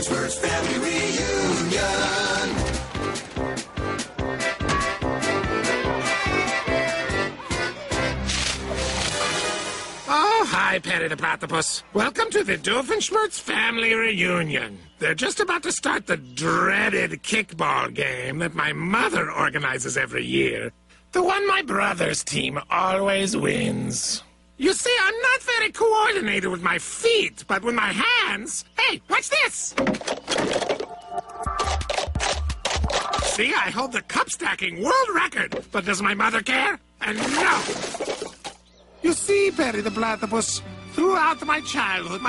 Doofenshmirtz Family Reunion. Oh, hi, Perry the Platypus. Welcome to the Doofenshmirtz family reunion. They're just about to start the dreaded kickball game that my mother organizes every year. The one my brother's team always wins. You see, I'm not very coordinated with my feet, but with my hands. Hey, watch this! See, I hold the cup stacking world record, but does my mother care? And no! You see, Perry the Platypus, throughout my childhood, my